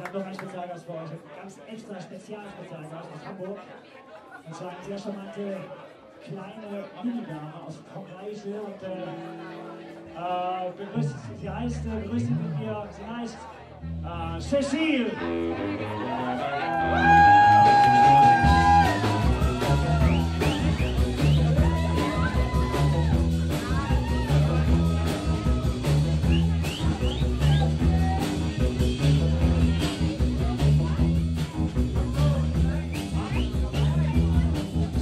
Wir haben noch einen Spezialgast für euch, einen ganz extra Spezialspezialgast aus Hamburg. Und zwar eine sehr charmante kleine Minidame aus Kreisel. Und äh, äh, begrüßt, sie heißt, äh, begrüßt mit mir, sie heißt äh, Cecile.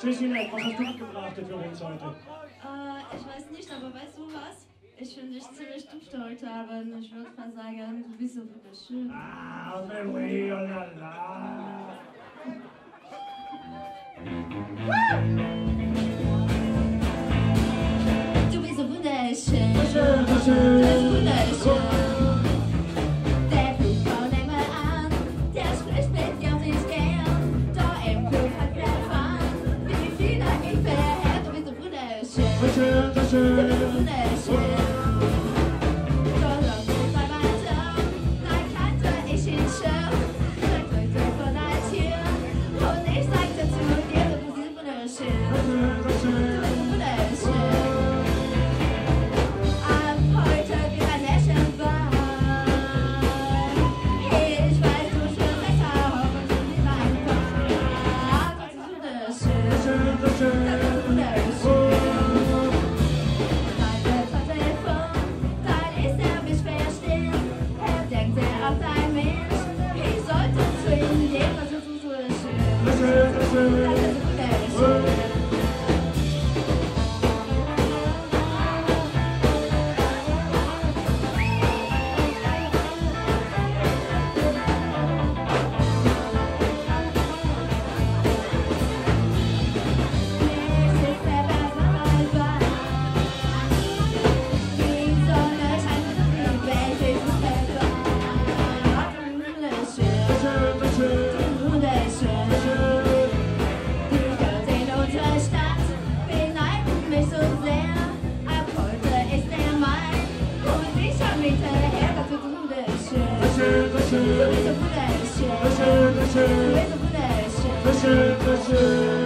Cecile, was hast du mitgebracht für uns heute? Äh, ich weiß nicht, aber weißt du was? Ich finde dich ziemlich dufte heute Abend. Ich würde mal sagen, du bist so wunderschön. Ah, mais oui, oh là là! Зачем? Thank you. koşun, koşun, koşun.